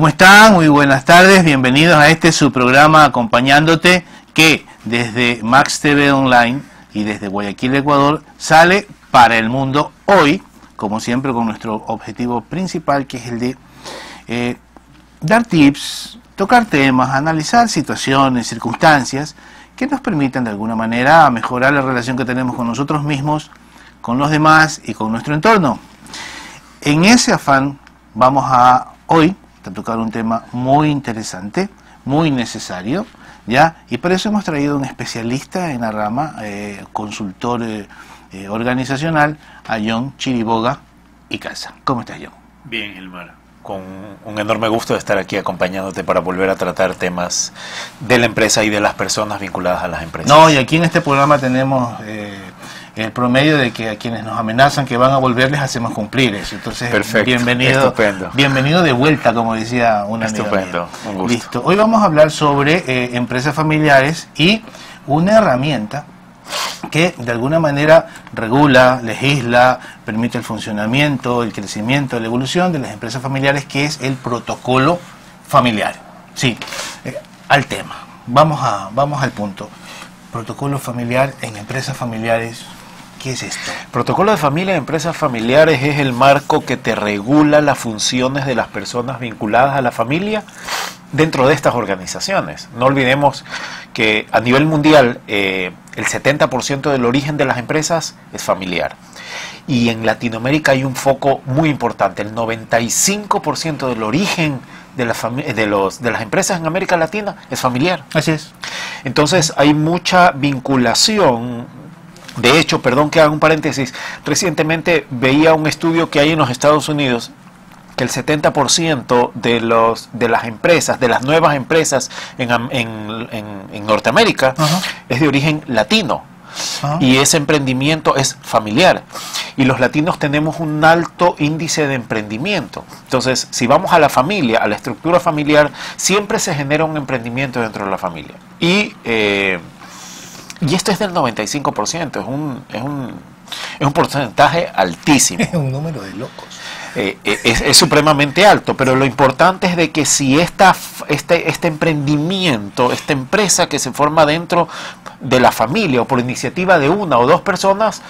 ¿Cómo están? Muy buenas tardes, bienvenidos a este su programa Acompañándote que desde Max TV Online y desde Guayaquil, Ecuador, sale para el mundo hoy, como siempre con nuestro objetivo principal que es el de eh, dar tips, tocar temas, analizar situaciones, circunstancias que nos permitan de alguna manera mejorar la relación que tenemos con nosotros mismos, con los demás y con nuestro entorno. En ese afán vamos a hoy a tocar un tema muy interesante, muy necesario, ¿ya? Y por eso hemos traído un especialista en la rama, eh, consultor eh, eh, organizacional, a John Chiriboga y Casa. ¿Cómo estás, John? Bien, Elmar. Con un enorme gusto de estar aquí acompañándote para volver a tratar temas de la empresa y de las personas vinculadas a las empresas. No, y aquí en este programa tenemos el promedio de que a quienes nos amenazan que van a volver les hacemos cumplir eso. Entonces, bienvenido, bienvenido de vuelta, como decía una Estupendo, un gusto. Listo. Hoy vamos a hablar sobre eh, empresas familiares y una herramienta que de alguna manera regula, legisla, permite el funcionamiento, el crecimiento, la evolución de las empresas familiares, que es el protocolo familiar. Sí, eh, al tema. Vamos, a, vamos al punto. Protocolo familiar en empresas familiares, ¿Qué es esto? Protocolo de familia en empresas familiares es el marco que te regula las funciones de las personas vinculadas a la familia dentro de estas organizaciones. No olvidemos que a nivel mundial eh, el 70% del origen de las empresas es familiar. Y en Latinoamérica hay un foco muy importante. El 95% del origen de, la de, los, de las empresas en América Latina es familiar. Así es. Entonces hay mucha vinculación de hecho, perdón que haga un paréntesis, recientemente veía un estudio que hay en los Estados Unidos que el 70% de, los, de las empresas, de las nuevas empresas en, en, Norteamérica, es de origen latino. Ah. Y ese emprendimiento es familiar. Y los latinos tenemos un alto índice de emprendimiento. Entonces, si vamos a la familia, a la estructura familiar, siempre se genera un emprendimiento dentro de la familia. Y eh, y esto es del 95%, es un, es un, es un porcentaje altísimo. Es un número de locos. Eh, eh, es, supremamente alto, pero lo importante es de que si esta, este, este emprendimiento, esta empresa que se forma dentro de la familia o por iniciativa de una o dos personas,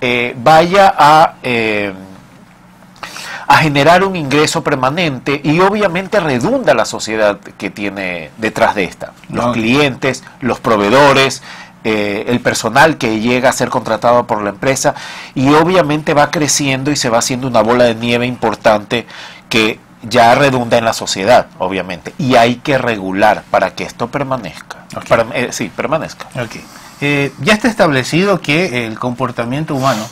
eh, vaya a, a generar un ingreso permanente y obviamente redunda la sociedad que tiene detrás de esta. Los clientes, los proveedores, eh, el personal que llega a ser contratado por la empresa y obviamente va creciendo y se va haciendo una bola de nieve importante que ya redunda en la sociedad, obviamente, y hay que regular para que esto permanezca. Para, eh, sí, permanezca. Eh, ya está establecido que el comportamiento humano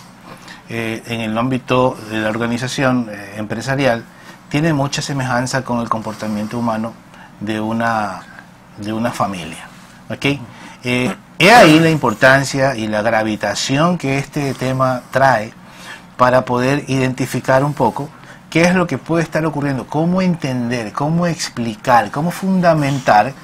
en el ámbito de la organización empresarial tiene mucha semejanza con el comportamiento humano de una, de una familia. ¿okay? He ahí la importancia y la gravitación que este tema trae para poder identificar un poco qué es lo que puede estar ocurriendo, cómo entender, cómo explicar, cómo fundamentar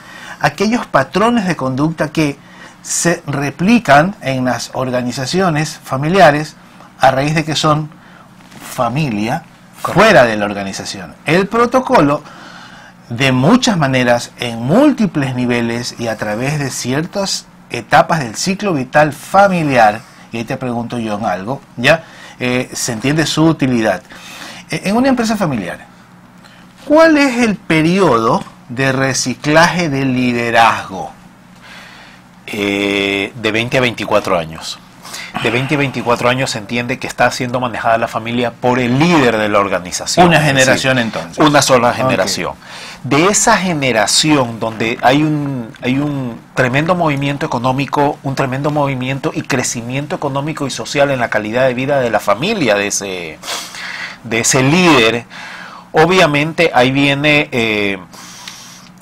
aquellos patrones de conducta que se replican en las organizaciones familiares a raíz de que son familia fuera de la organización. El protocolo, de muchas maneras, en múltiples niveles y a través de ciertas etapas del ciclo vital familiar, y ahí te pregunto yo en algo, ¿ya? Eh, se entiende su utilidad. Eh, en una empresa familiar, ¿cuál es el periodo de reciclaje del liderazgo? Eh, de 20 a 24 años de 20 a 24 años se entiende que está siendo manejada la familia por el líder de la organización. Una generación entonces. Una sola generación. De esa generación donde hay un, hay un tremendo movimiento económico, un tremendo movimiento y crecimiento económico y social en la calidad de vida de la familia de ese, de ese líder, obviamente ahí viene... Eh,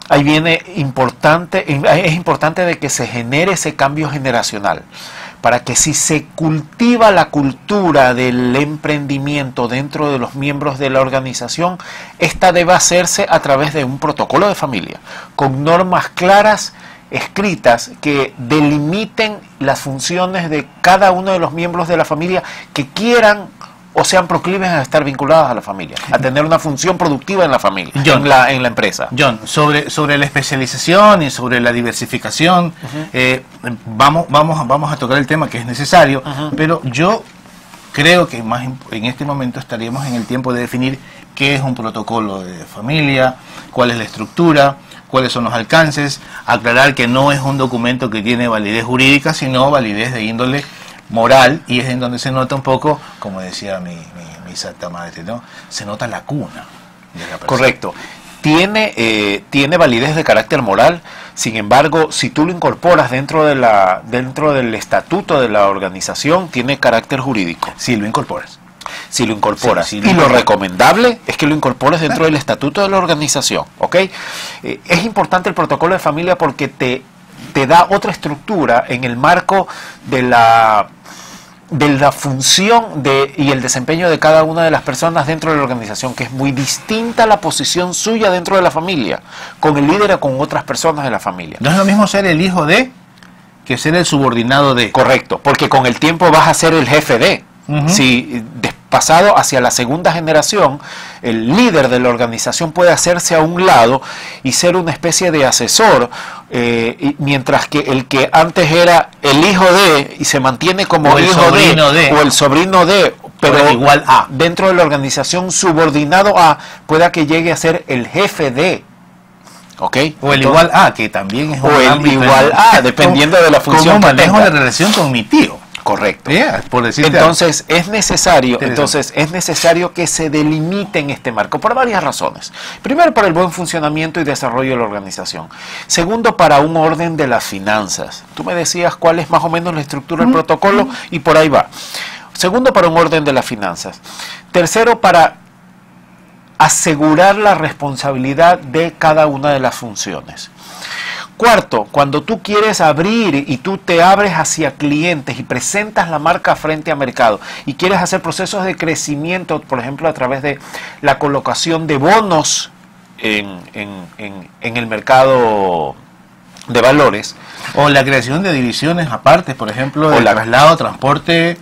ahí viene importante, es importante de que se genere ese cambio generacional para que si se cultiva la cultura del emprendimiento dentro de los miembros de la organización, esta debe hacerse a través de un protocolo de familia, con normas claras escritas que delimiten las funciones de cada uno de los miembros de la familia que quieran o sean proclives a estar vinculadas a la familia, a tener una función productiva en la familia, John. en, la, en la empresa. John, sobre, sobre la especialización y sobre la diversificación, eh, vamos, vamos, vamos a tocar el tema que es necesario, pero yo creo que más en este momento estaríamos en el tiempo de definir qué es un protocolo de familia, cuál es la estructura, cuáles son los alcances, aclarar que no es un documento que tiene validez jurídica, sino validez de índole moral, y es en donde se nota un poco, como decía mi, mi, mi santa madre, ¿no? se nota la cuna de la. Correcto. Tiene, eh, tiene validez de carácter moral, sin embargo, si tú lo incorporas dentro, de la, dentro del estatuto de la organización, tiene carácter jurídico. Si lo incorporas. si lo incorporas. Sí, sí, y lo recomendable es que lo incorpores dentro del estatuto de la organización, ¿ok? Eh, es importante el protocolo de familia porque te, te da otra estructura en el marco de la de la función de, y el desempeño de cada una de las personas dentro de la organización, que es muy distinta a la posición suya dentro de la familia, con el líder o con otras personas de la familia. No es lo mismo ser el hijo de que ser el subordinado de. Correcto, porque con el tiempo vas a ser el jefe de. Si eh, pasado hacia la segunda generación, el líder de la organización puede hacerse a un lado y ser una especie de asesor, eh, y- mientras que el que antes era el hijo de y se mantiene como el hijo sobrino de. o el sobrino de, pero igual a. dentro de la organización subordinado a, pueda que llegue a ser el jefe de. ¿Ok? O el Entonces- igual A, que también es O el igual A, dependiendo de la función Como que manejo tenga. de relación con mi tío. Correcto. Yeah, por decirte algo. Entonces es necesario, entonces es necesario que se delimite en este marco por varias razones. Primero, para el buen funcionamiento y desarrollo de la organización. Segundo, para un orden de las finanzas. Tú me decías cuál es más o menos la estructura del protocolo y por ahí va. Segundo, para un orden de las finanzas. Tercero, para asegurar la responsabilidad de cada una de las funciones. Cuarto, cuando tú quieres abrir y tú te abres hacia clientes y presentas la marca frente a mercado y quieres hacer procesos de crecimiento, por ejemplo, a través de la colocación de bonos en, en- en- en el mercado de valores, O la creación de divisiones aparte, por ejemplo, O de la- traslado, transporte. eh,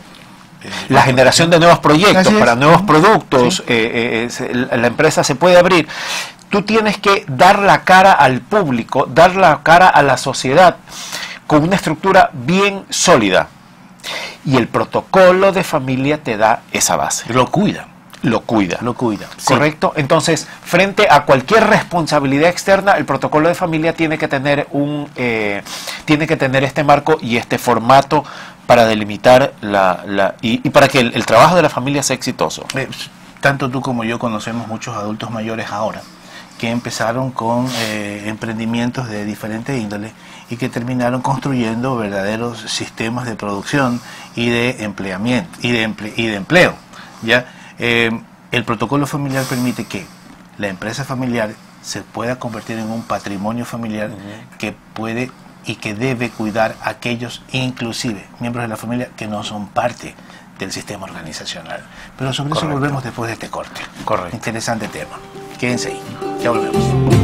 la generación de nuevos proyectos para nuevos productos, Sí. eh, eh, la empresa se puede abrir. Tú tienes que dar la cara al público, dar la cara a la sociedad con una estructura bien sólida. Y el protocolo de familia te da esa base, Lo cuida, lo cuida. lo cuida. Sí. ¿Correcto? Entonces, frente a cualquier responsabilidad externa, el protocolo de familia tiene que tener un eh, tiene que tener este marco y este formato para delimitar la, la- y, y para que el, el trabajo de la familia sea exitoso. Eh, tanto tú como yo conocemos muchos adultos mayores ahora que empezaron con eh, emprendimientos de diferentes índoles y que terminaron construyendo verdaderos sistemas de producción y de empleamiento y de, emple- y de empleo. ¿ya? Eh, el protocolo familiar permite que la empresa familiar se pueda convertir en un patrimonio familiar que puede y que debe cuidar a aquellos, inclusive miembros de la familia, que no son parte del sistema organizacional. Pero sobre Correcto. eso volvemos después de este corte. Correcto. Interesante tema. Quédense ahí. Ya volvemos.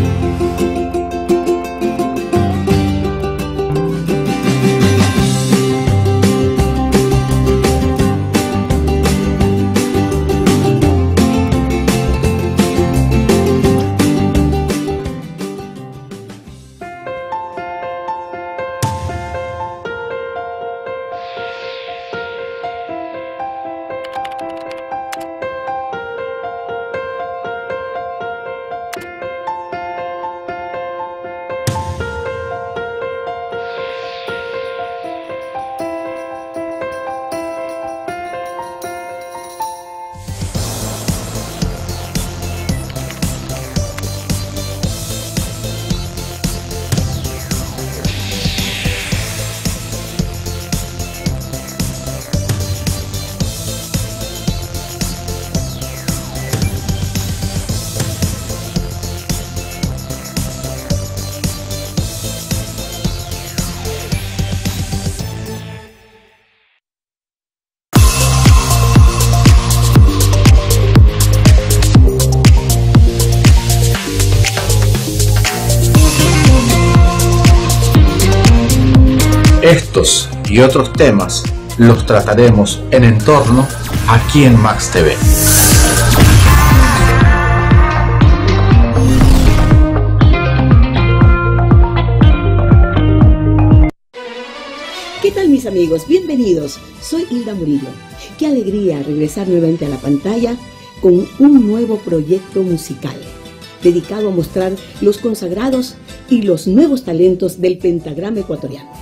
Y otros temas los trataremos en entorno aquí en Max TV. ¿Qué tal mis amigos? Bienvenidos. Soy Hilda Murillo. Qué alegría regresar nuevamente a la pantalla con un nuevo proyecto musical dedicado a mostrar los consagrados y los nuevos talentos del pentagrama ecuatoriano.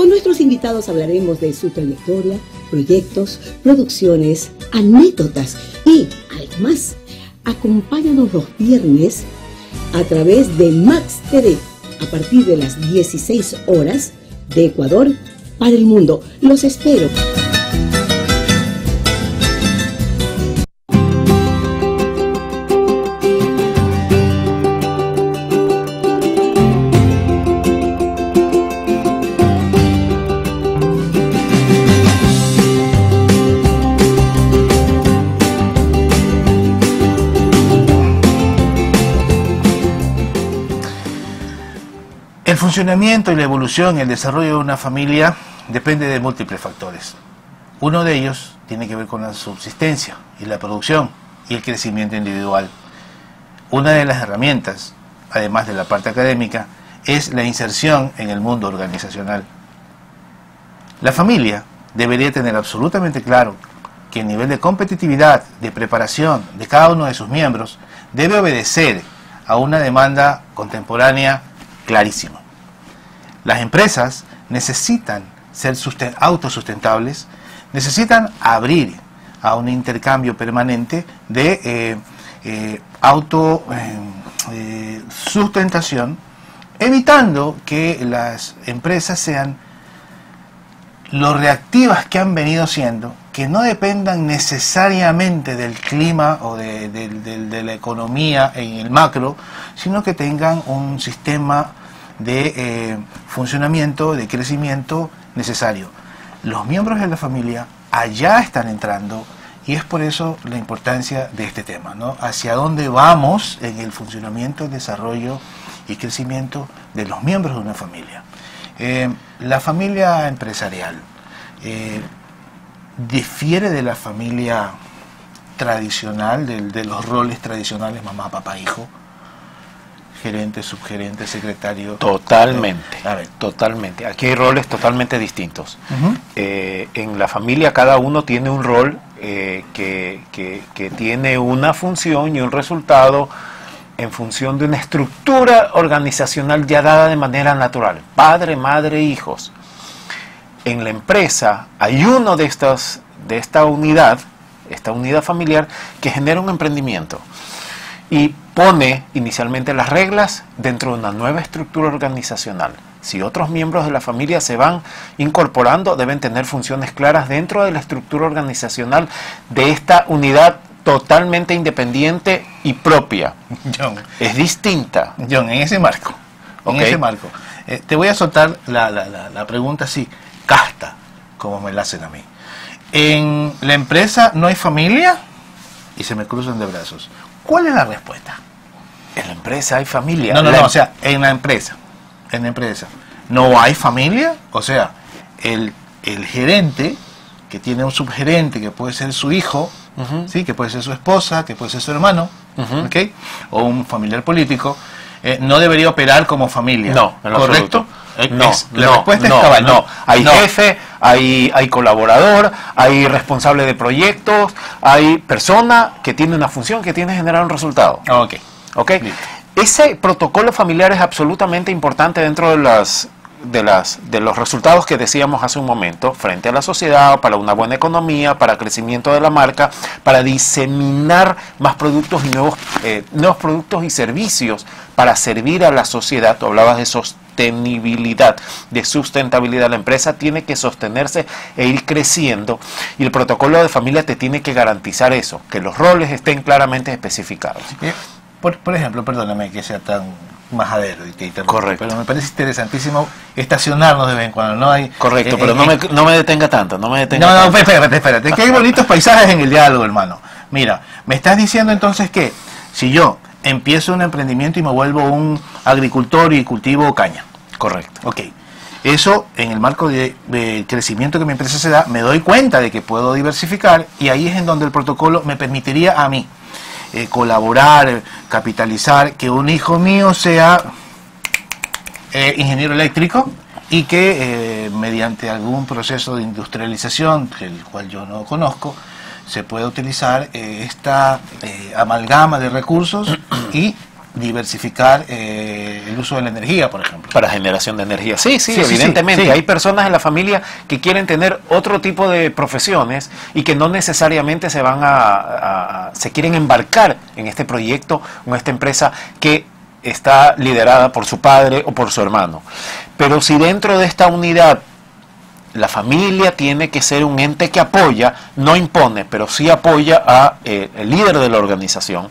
Con nuestros invitados hablaremos de su trayectoria, proyectos, producciones, anécdotas y algo más. Acompáñanos los viernes a través de Max TV a partir de las 16 horas de Ecuador para el mundo. Los espero. Funcionamiento y la evolución y el desarrollo de una familia depende de múltiples factores. Uno de ellos tiene que ver con la subsistencia y la producción y el crecimiento individual. Una de las herramientas, además de la parte académica, es la inserción en el mundo organizacional. La familia debería tener absolutamente claro que el nivel de competitividad, de preparación de cada uno de sus miembros debe obedecer a una demanda contemporánea clarísima. Las empresas necesitan ser susten- autosustentables, necesitan abrir a un intercambio permanente de eh, eh, auto eh, eh, evitando que las empresas sean lo reactivas que han venido siendo, que no dependan necesariamente del clima o de, de la economía en el macro, sino que tengan un sistema de eh, funcionamiento, de crecimiento necesario. Los miembros de la familia allá están entrando y es por eso la importancia de este tema, ¿no? Hacia dónde vamos en el funcionamiento, desarrollo y crecimiento de los miembros de una familia. Eh, la familia empresarial eh, difiere de la familia tradicional, de, los roles tradicionales, mamá, papá, hijo, gerente, subgerente, secretario. Totalmente, A ver. totalmente. Aquí hay roles totalmente distintos. Eh, en la familia cada uno tiene un rol eh, que, que- que tiene una función y un resultado en función de una estructura organizacional ya dada de manera natural. Padre, madre, hijos. En la empresa hay uno de estas de esta unidad, esta unidad familiar que genera un emprendimiento y pone inicialmente las reglas dentro de una nueva estructura organizacional. Si otros miembros de la familia se van incorporando, deben tener funciones claras dentro de la estructura organizacional de esta unidad totalmente independiente y propia. John, Es distinta. John, en ese marco, en ese marco, eh, te voy a soltar la, la- la- la pregunta así, casta, como me la hacen a mí. En la empresa no hay familia y se me cruzan de brazos. ¿Cuál es la respuesta? En la empresa hay familia. No, no, La no, o sea, en la empresa, en la empresa, no hay familia, o sea, el, el gerente que tiene un subgerente que puede ser su hijo, sí, que puede ser su esposa, que puede ser su hermano. ¿ok? o un familiar político, eh, no debería operar como familia. No, ¿correcto? No, es- la no, respuesta no, es cabal. no. Hay jefe, hay, hay colaborador, hay responsable de proyectos, hay persona que tiene una función que tiene que generar un resultado. Ok. ¿Ok? Ese protocolo familiar es absolutamente importante dentro de las de las de los resultados que decíamos hace un momento frente a la sociedad para una buena economía para crecimiento de la marca para diseminar más productos y nuevos eh, nuevos productos y servicios para servir a la sociedad. Tú hablabas de sostenibilidad de sustentabilidad. La empresa tiene que sostenerse e ir creciendo y el protocolo de familia te tiene que garantizar eso que los roles estén claramente especificados. Eh, Por, por ejemplo, perdóname que sea tan majadero y te Correcto. pero me parece interesantísimo estacionarnos de vez en cuando, ¿no? Hay, Correcto, eh, pero eh, no me, no me detenga tanto, no me detenga No, no, tanto. espérate, espérate, que hay bonitos paisajes en el diálogo, hermano. Mira, me estás diciendo entonces que si yo empiezo un emprendimiento y me vuelvo un agricultor y cultivo caña, Correcto. ok, Eso, en el marco del de crecimiento que mi empresa se da, me doy cuenta de que puedo diversificar y ahí es en donde el protocolo me permitiría a mí eh, colaborar, capitalizar, que un hijo mío sea eh, ingeniero eléctrico y que eh, mediante algún proceso de industrialización, el cual yo no conozco, se pueda utilizar esta amalgama de recursos y diversificar eh, el uso de la energía, por ejemplo. Para generación de energía. Sí, sí, evidentemente. sí, sí. Hay personas en la familia que quieren tener otro tipo de profesiones y que no necesariamente se van a, a- a- se quieren embarcar en este proyecto, en esta empresa que está liderada por su padre o por su hermano. Pero si dentro de esta unidad la familia tiene que ser un ente que apoya, no impone, pero sí apoya a eh, líder de la organización.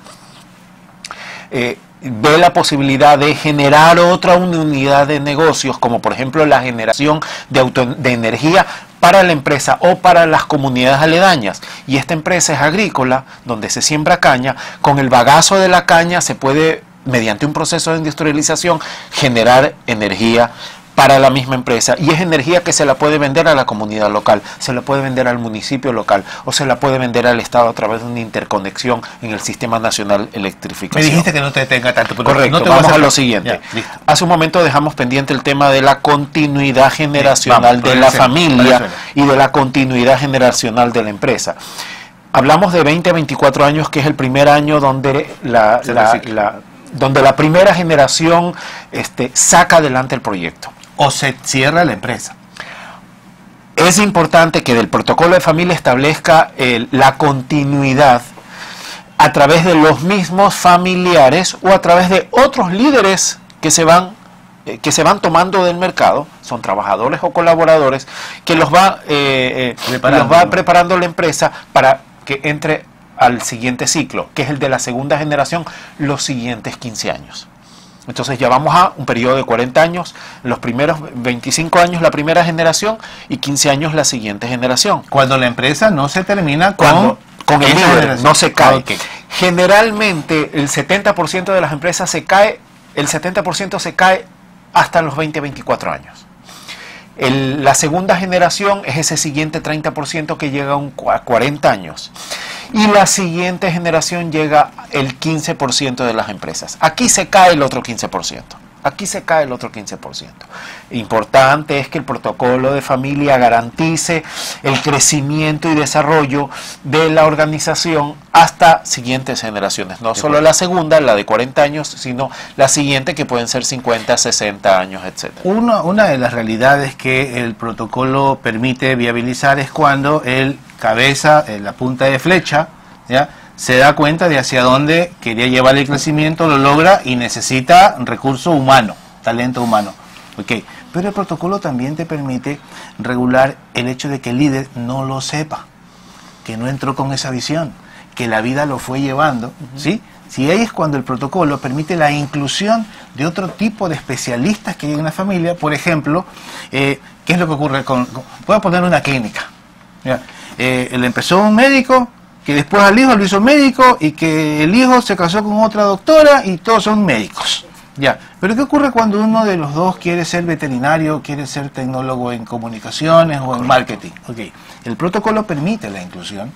Eh, ve la posibilidad de generar otra unidad de negocios, como por ejemplo la generación de, auto- de energía para la empresa o para las comunidades aledañas. Y esta empresa es agrícola, donde se siembra caña. Con el bagazo de la caña se puede, mediante un proceso de industrialización, generar energía para la misma empresa y es energía que se la puede vender a la comunidad local, se la puede vender al municipio local o se la puede vender al Estado a través de una interconexión en el Sistema Nacional Me Electrificación. dijiste que no te detenga tanto, pero Correcto, no te voy vamos a, lo siguiente. Ya. Hace un momento dejamos pendiente el tema de la continuidad generacional vamos, de la familia y de la continuidad generacional de la empresa. Hablamos de 20 a 24 años, que es el primer año donde la, la- donde la primera generación este, saca adelante el proyecto. O se cierra la empresa. Es importante que del protocolo de familia establezca la continuidad a través de los mismos familiares o a través de otros líderes que se van eh, que se van tomando del mercado, son trabajadores o colaboradores, que los va, eh, eh, Preparando. los va preparando la empresa para que entre al siguiente ciclo, que es el de la segunda generación, los siguientes 15 años. Entonces ya vamos a un periodo de 40 años, los primeros 25 años la primera generación y 15 años la siguiente generación. Cuando la empresa no se termina con, Cuando con el líder no se cae. Generalmente el 70% de las empresas se cae, el 70% se cae hasta los 20, 24 años. El- la segunda generación es ese siguiente 30% que llega a, un, a 40 años. Y la siguiente generación llega el 15% de las empresas. Aquí se cae el otro 15%. Aquí se cae el otro 15%. Importante es que el protocolo de familia garantice el crecimiento y desarrollo de la organización hasta siguientes generaciones. No solo la segunda, la de 40 años, sino la siguiente que pueden ser 50, 60 años, etcétera. Una, una de las realidades que el protocolo permite viabilizar es cuando el cabeza, eh, la punta de flecha, ¿ya? Se da cuenta de hacia dónde quería llevar el crecimiento, lo logra y necesita recurso humano, talento humano. Ok, Pero el protocolo también te permite regular el hecho de que el líder no lo sepa, que no entró con esa visión, que la vida lo fue llevando, ¿sí? Si ahí es cuando el protocolo permite la inclusión de otro tipo de especialistas que hay en la familia, por ejemplo, eh, ¿qué es lo que ocurre con... con- voy a poner una clínica. Ya. Eh, él empezó un médico, que después al hijo lo hizo médico y que el hijo se casó con otra doctora y todos son médicos. Ya, pero ¿qué ocurre cuando uno de los dos quiere ser veterinario, quiere ser tecnólogo en comunicaciones o en marketing? Ok, el protocolo permite la inclusión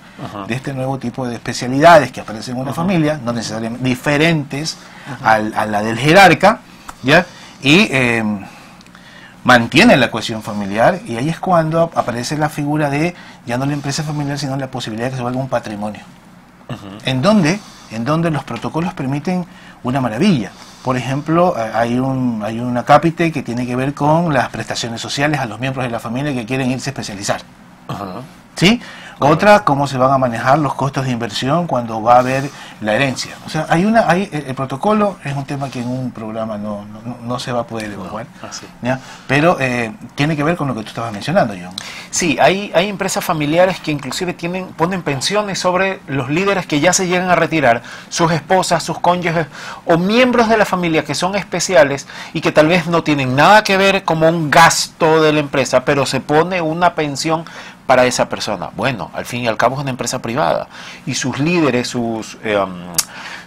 de este nuevo tipo de especialidades que aparecen en una familia, no necesariamente diferentes al- a la del jerarca, ¿ya? Y eh, mantiene la cohesión familiar y ahí es cuando aparece la figura de ya no la empresa familiar, sino la posibilidad de que se vuelva un patrimonio. ¿En dónde? En donde los protocolos permiten una maravilla. Por ejemplo, hay un hay una cápite que tiene que ver con las prestaciones sociales a los miembros de la familia que quieren irse a especializar. ¿Sí? Otra, cómo se van a manejar los costos de inversión cuando va a haber la herencia. O sea, hay una, hay, el, el protocolo es un tema que en un programa no, no, no- se va a poder evaluar. ¿ya? pero eh, tiene que ver con lo que tú estabas mencionando, John. Sí, hay, hay empresas familiares que inclusive tienen, ponen pensiones sobre los líderes que ya se llegan a retirar, sus esposas, sus cónyuges o miembros de la familia que son especiales y que tal vez no tienen nada que ver como un gasto de la empresa, pero se pone una pensión para esa persona. Bueno, al fin y al cabo es una empresa privada y sus líderes, sus, um,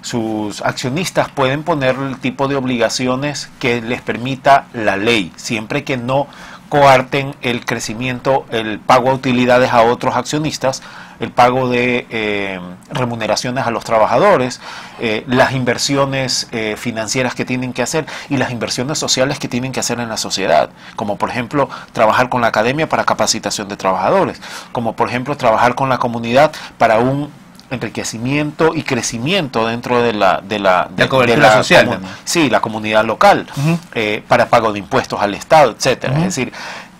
sus accionistas pueden poner el tipo de obligaciones que les permita la ley, siempre que no coarten el crecimiento, el pago de utilidades a otros accionistas, el pago de eh, remuneraciones a los trabajadores, eh, las inversiones eh, financieras que tienen que hacer y las inversiones sociales que tienen que hacer en la sociedad, como por ejemplo trabajar con la academia para capacitación de trabajadores, como por ejemplo trabajar con la comunidad para un enriquecimiento y crecimiento dentro de la de la, de, cobertura social sí la comunidad local uh -huh. eh, para pago de impuestos al estado etcétera uh -huh. es decir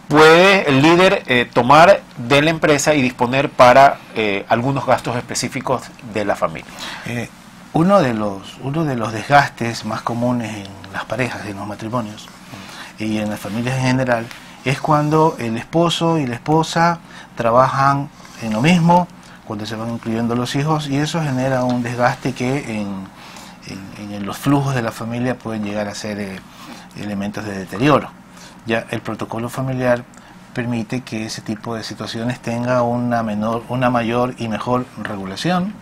puede el líder eh, tomar de la empresa y disponer para eh, algunos gastos específicos de la familia eh, uno de los uno de los desgastes más comunes en las parejas en los matrimonios y en las familias en general es cuando el esposo y la esposa trabajan en lo mismo cuando se van incluyendo los hijos y eso genera un desgaste que en, en, los flujos de la familia pueden llegar a ser eh, elementos de deterioro. Ya el protocolo familiar permite que ese tipo de situaciones tenga una menor, una mayor y mejor regulación,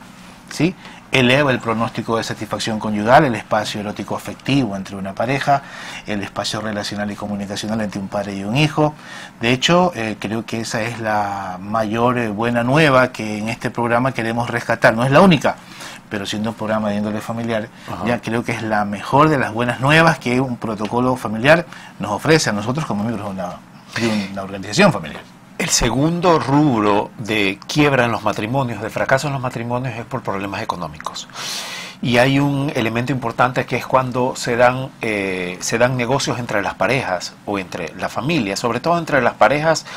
¿sí? Eleva el pronóstico de satisfacción conyugal, el espacio erótico afectivo entre una pareja, el espacio relacional y comunicacional entre un padre y un hijo. De hecho, eh, creo que esa es la mayor eh, buena nueva que en este programa queremos rescatar. No es la única, pero siendo un programa de índole familiar, Ajá. ya creo que es la mejor de las buenas nuevas que un protocolo familiar nos ofrece a nosotros como miembros de una, de una organización familiar. El segundo rubro de quiebra en los matrimonios, de fracaso en los matrimonios, es por problemas económicos. Y hay un elemento importante que es cuando se dan, eh, se dan negocios entre las parejas o entre la familia, sobre todo entre las parejas,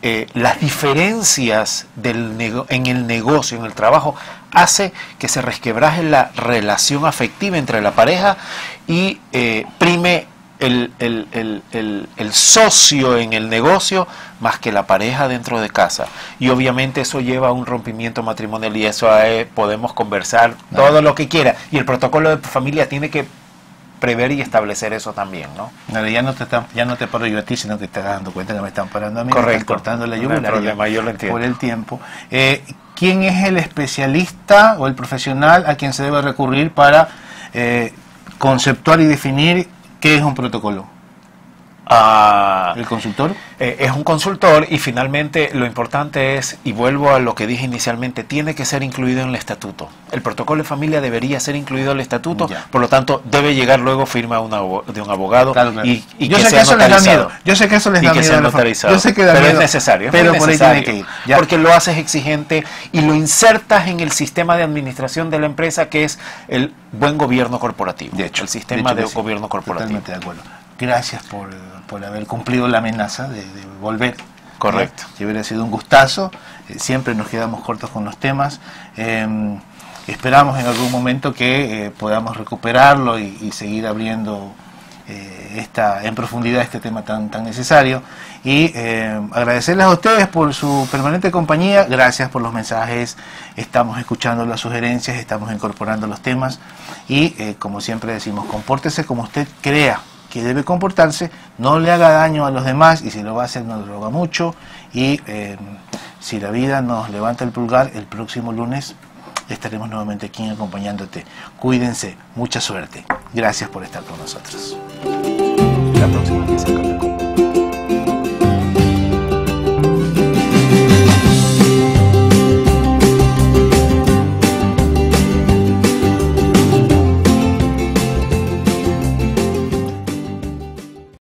eh, las diferencias en el negocio, en el trabajo, hace que se resquebraje la relación afectiva entre la pareja y eh, prime el, el, el, el, socio en el negocio más que la pareja dentro de casa. Y obviamente eso lleva a un rompimiento matrimonial y eso eh, podemos conversar todo lo que quiera. Y el protocolo de familia tiene que prever y establecer eso también, ¿no? ya no te están, ya no te paro yo a ti, sino que te estás dando cuenta que me están parando a mí, Correcto. me están cortando la lluvia no problema, yo lo entiendo. por el tiempo. Eh, ¿Quién es el especialista o el profesional a quien se debe recurrir para eh, conceptuar y definir ¿Qué es un protocolo? Uh, ¿El consultor? Eh, es un consultor y finalmente lo importante es, y vuelvo a lo que dije inicialmente, tiene que ser incluido en el estatuto. El protocolo de familia debería ser incluido en el estatuto, ya. por lo tanto debe llegar luego firma una, de un abogado claro, claro. y, y yo que sé sea que eso les da miedo. Yo sé que eso les y da que miedo. sea notarizado. Yo sé que da pero miedo, es necesario. Es pero por ahí tiene que ir. Ya. Porque lo haces exigente y lo insertas en el sistema de administración de la empresa que es el buen gobierno corporativo. De hecho, el sistema de, gobierno corporativo. Totalmente de acuerdo. Gracias por, por haber cumplido la amenaza de, de volver. Correcto. Si hubiera sido un gustazo, eh, siempre nos quedamos cortos con los temas. Eh, esperamos en algún momento que eh, podamos recuperarlo y, y seguir abriendo eh, esta, en profundidad este tema tan, tan necesario. Y eh, agradecerles a ustedes por su permanente compañía, gracias por los mensajes, estamos escuchando las sugerencias, estamos incorporando los temas y eh, como siempre decimos, compórtese como usted crea que debe comportarse, no le haga daño a los demás y si lo va a hacer no lo mucho y eh, si la vida nos levanta el pulgar el próximo lunes estaremos nuevamente aquí acompañándote. Cuídense, mucha suerte. Gracias por estar con nosotros. La próxima